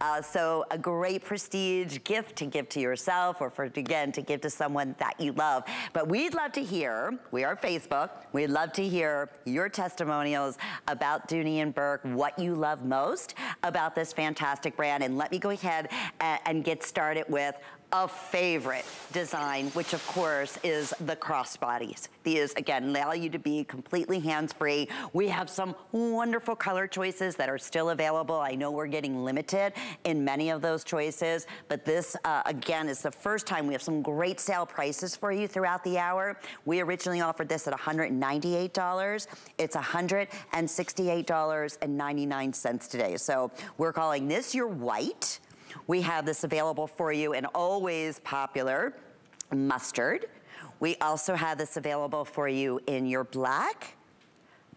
Uh, so a great prestige gift to give to yourself or for, again, to give to someone that you love. But we'd love to hear, we are Facebook, we'd love to hear your testimonials about Dooney and Bourke, what you love most about this fantastic brand. And let me go ahead and, and get started with a favorite design, which of course is the crossbodies. These, again, allow you to be completely hands-free. We have some wonderful color choices that are still available. I know we're getting limited in many of those choices, but this, uh, again, is the first time we have some great sale prices for you throughout the hour. We originally offered this at $198. It's $168.99 today. So we're calling this your white. We have this available for you in always popular mustard. We also have this available for you in your black.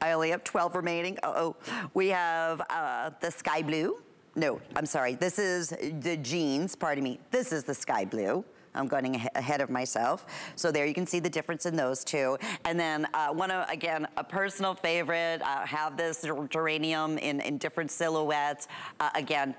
I only have 12 remaining. Uh oh We have uh, the sky blue. No, I'm sorry. This is the jeans, pardon me. This is the sky blue. I'm going ahead of myself. So there you can see the difference in those two. And then uh, one of, again, a personal favorite, uh, have this geranium in, in different silhouettes. Uh, again,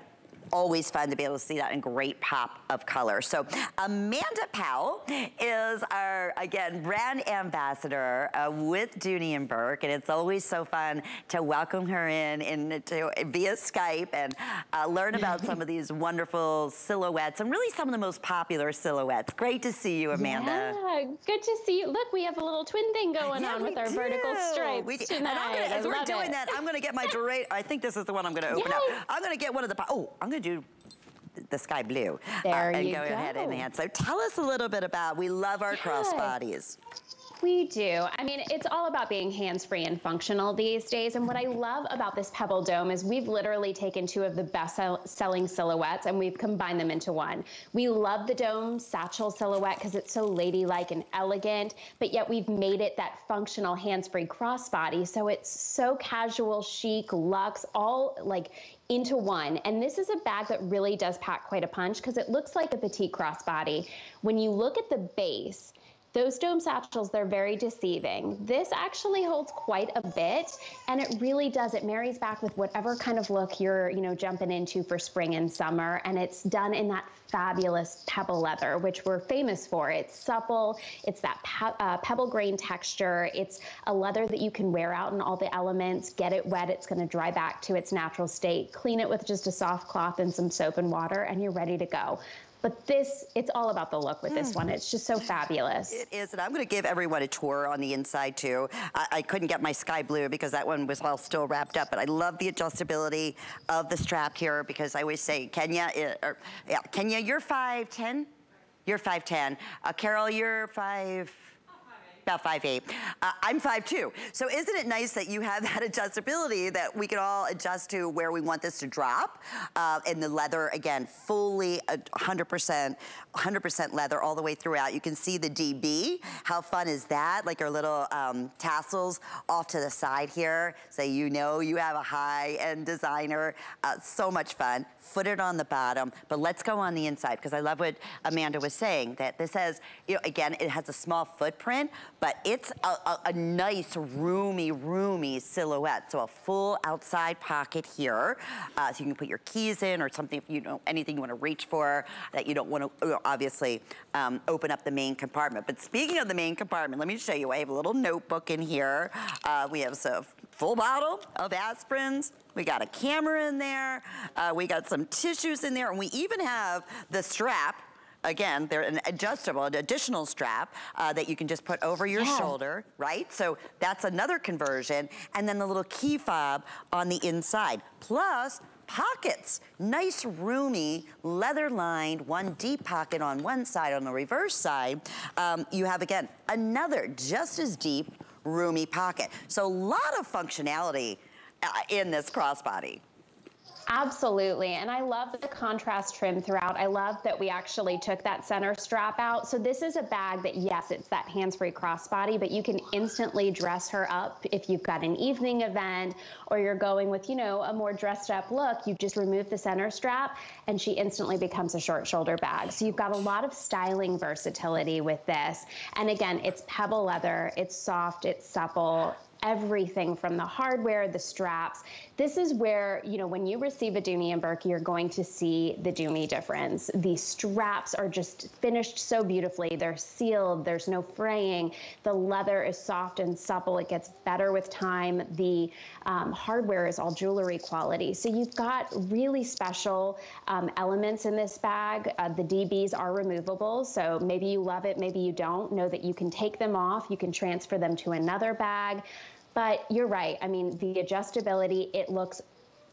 always fun to be able to see that in great pop of color. So Amanda Powell is our, again, brand ambassador uh, with Dooney and Bourke, and it's always so fun to welcome her in, in to, via Skype and uh, learn about some of these wonderful silhouettes and really some of the most popular silhouettes. Great to see you, Amanda. Yeah, good to see you. Look, we have a little twin thing going yeah, on with our do. vertical stripes we, tonight. And gonna, as we're doing it. that, I'm going to get my. I think this is the one I'm going to open yes. up. I'm going to get one of the, oh, I'm going to do the sky blue. There uh, and go, go ahead and enhance. So tell us a little bit about, we love our crossbodies. We do. I mean, it's all about being hands-free and functional these days. And what I love about this Pebble Dome is we've literally taken two of the best-selling silhouettes and we've combined them into one. We love the dome satchel silhouette because it's so ladylike and elegant, but yet we've made it that functional hands-free crossbody. So it's so casual, chic, luxe, all like into one. And this is a bag that really does pack quite a punch because it looks like a petite crossbody. When you look at the base, those dome satchels, they're very deceiving. This actually holds quite a bit, and it really does. It marries back with whatever kind of look you're, you know, jumping into for spring and summer, and it's done in that fabulous pebble leather, which we're famous for. It's supple, it's that pe uh, pebble grain texture, it's a leather that you can wear out in all the elements, get it wet, it's gonna dry back to its natural state, clean it with just a soft cloth and some soap and water, and you're ready to go. But this, it's all about the look with this hmm. one. It's just so fabulous. It is, and I'm gonna give everyone a tour on the inside too. I, I, couldn't get my sky blue because that one was all still wrapped up, but I love the adjustability of the strap here because I always say, Kenya, or, yeah, Kenya, you're 5'10"? You're 5'10". Uh, Carol, you're 5 about 5'8". Uh, I'm 5'2". So isn't it nice that you have that adjustability that we can all adjust to where we want this to drop? Uh, and the leather, again, fully 100%, 100% leather all the way throughout. You can see the DB. How fun is that? Like our little um, tassels off to the side here. So you know you have a high-end designer. Uh, so much fun. Footed on the bottom. But let's go on the inside because I love what Amanda was saying, that this has, you know, again, it has a small footprint, but it's a, a, a, nice, roomy, roomy silhouette. So a full outside pocket here. Uh, so you can put your keys in or something, if you know, anything you want to reach for that you don't want to, uh, obviously, um, open up the main compartment. But speaking of the main compartment, let me show you. I have a little notebook in here. Uh, we have a full bottle of aspirins. We got a camera in there. Uh, we got some tissues in there. And we even have the strap again, they're an adjustable, an additional strap uh, that you can just put over your yeah. shoulder, right? So that's another conversion. And then the little key fob on the inside. Plus, pockets. Nice, roomy, leather-lined, one deep pocket on one side. On the reverse side, um, you have, again, another just as deep, roomy pocket. So a lot of functionality uh, in this crossbody. Absolutely. And I love the contrast trim throughout. I love that we actually took that center strap out. So this is a bag that, yes, it's that hands-free crossbody, but you can instantly dress her up if you've got an evening event or you're going with, you know, a more dressed up look. You just remove the center strap and she instantly becomes a short shoulder bag. So you've got a lot of styling versatility with this. And again, it's pebble leather. It's soft. It's supple everything from the hardware, the straps. This is where, you know, when you receive a Dooney and Bourke, you're going to see the Dooney difference. The straps are just finished so beautifully. They're sealed, there's no fraying. The leather is soft and supple. It gets better with time. The um, hardware is all jewelry quality. So you've got really special um, elements in this bag. Uh, the DBs are removable. So maybe you love it, maybe you don't. Know that you can take them off, you can transfer them to another bag. But you're right. I mean, the adjustability, it looks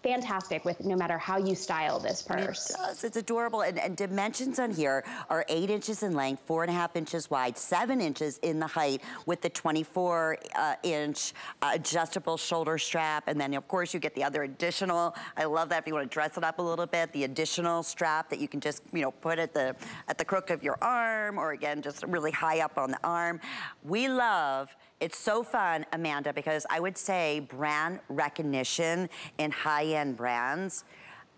fantastic with no matter how you style this purse. It does, it's adorable. And, and, dimensions on here are eight inches in length, four and a half inches wide, seven inches in the height with the 24 uh, inch uh, adjustable shoulder strap. And then of course you get the other additional, I love that if you want to dress it up a little bit, the additional strap that you can just, you know, put at the, at the crook of your arm or again, just really high up on the arm. We love it's so fun, Amanda, because I would say brand recognition in high-end brands,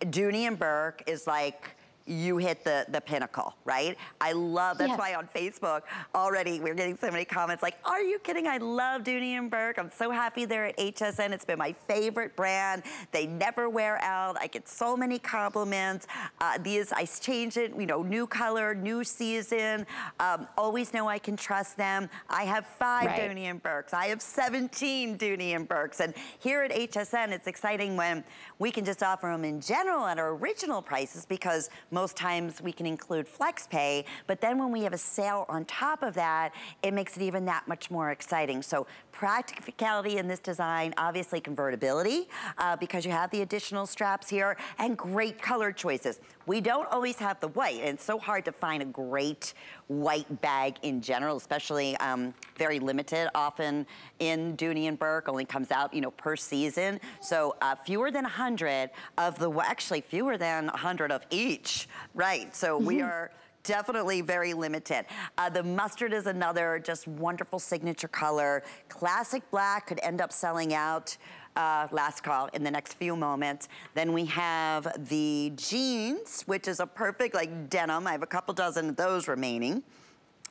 Dooney and Bourke is like you hit the, the pinnacle, right? I love, that's why on Facebook already we're getting so many comments like, are you kidding? I love Dooney and Bourke. I'm so happy they're at HSN. It's been my favorite brand. They never wear out. I get so many compliments. Uh, these, I change it, you know, new color, new season. Um, always know I can trust them. I have five right. Dooney and Bourkes. I have 17 Dooney and Bourkes. And here at HSN, it's exciting when we can just offer them in general at our original prices because most times we can include flex pay, but then when we have a sale on top of that, it makes it even that much more exciting. So practicality in this design, obviously convertibility, uh, because you have the additional straps here, and great color choices. We don't always have the white, and it's so hard to find a great white bag in general, especially um, very limited. Often in Dooney and Bourke only comes out, you know, per season. So uh, fewer than 100 of the, actually fewer than 100 of each, right? So we mm-hmm. are definitely very limited. Uh, the mustard is another just wonderful signature color. Classic black could end up selling out uh, last call in the next few moments. Then we have the jeans, which is a perfect like denim. I have a couple dozen of those remaining.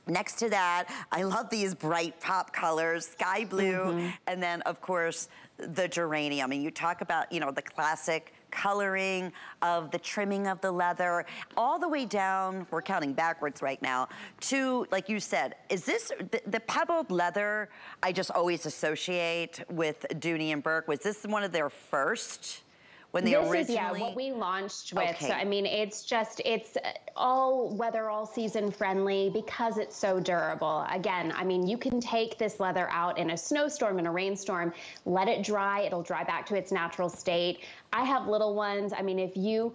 Next to that, I love these bright pop colors, sky blue, mm -hmm. and then of course the geranium. And you talk about, you know, the classic coloring of the trimming of the leather, all the way down, we're counting backwards right now, to, like you said, is this, the, the pebbled leather I just always associate with Dooney and Bourke, was this one of their first? When they this originally... is yeah what we launched with. Okay. So I mean, it's just it's uh, all weather, all season friendly because it's so durable. Again, I mean, you can take this leather out in a snowstorm, in a rainstorm, let it dry. It'll dry back to its natural state. I have little ones. I mean, if you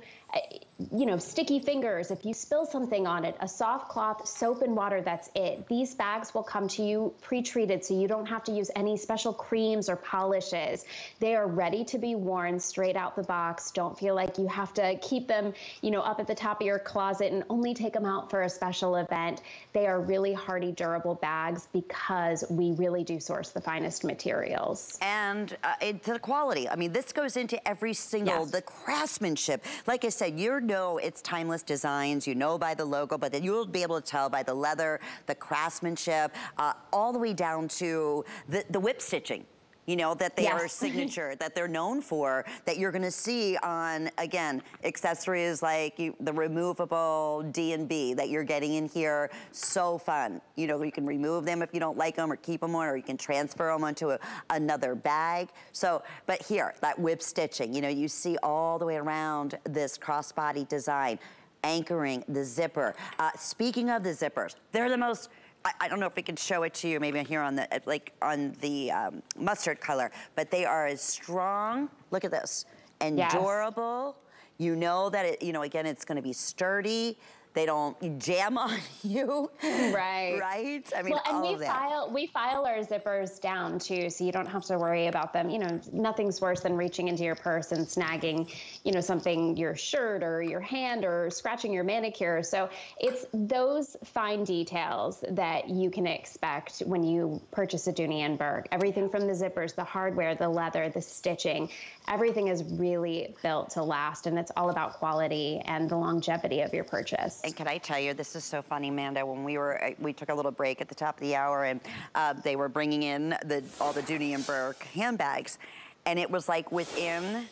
you know, sticky fingers, if you spill something on it, a soft cloth, soap and water, that's it. These bags will come to you pre-treated so you don't have to use any special creams or polishes. They are ready to be worn straight out the box. Don't feel like you have to keep them, you know, up at the top of your closet and only take them out for a special event. They are really hardy, durable bags because we really do source the finest materials. And uh, the quality. I mean, this goes into every single, yes. the craftsmanship. Like I said, you know it's timeless designs, you know by the logo, but then you'll be able to tell by the leather, the craftsmanship, uh, all the way down to the, the whip stitching you know, that they yes. are signature, that they're known for, that you're gonna see on, again, accessories like you, the removable D&B that you're getting in here. So fun. You know, you can remove them if you don't like them or keep them on, or you can transfer them onto a, another bag. So, but here, that whip stitching, you know, you see all the way around this crossbody design anchoring the zipper. Uh, speaking of the zippers, they're the most I, I, don't know if we can show it to you, maybe here on the, like on the um, mustard color, but they are as strong, look at this, and yes. durable. You know that it, you know, again, it's gonna be sturdy. They don't jam on you. Right. right? I mean, well, and we file we file our zippers down too, so you don't have to worry about them. You know, nothing's worse than reaching into your purse and snagging, you know, something your shirt or your hand or scratching your manicure. So it's those fine details that you can expect when you purchase a Dooney and Bourke. Everything from the zippers, the hardware, the leather, the stitching, everything is really built to last, and it's all about quality and the longevity of your purchase. And can I tell you, this is so funny, Amanda. When we were, uh, we took a little break at the top of the hour, and uh, they were bringing in the all the Dooney and Bourke handbags, and it was like within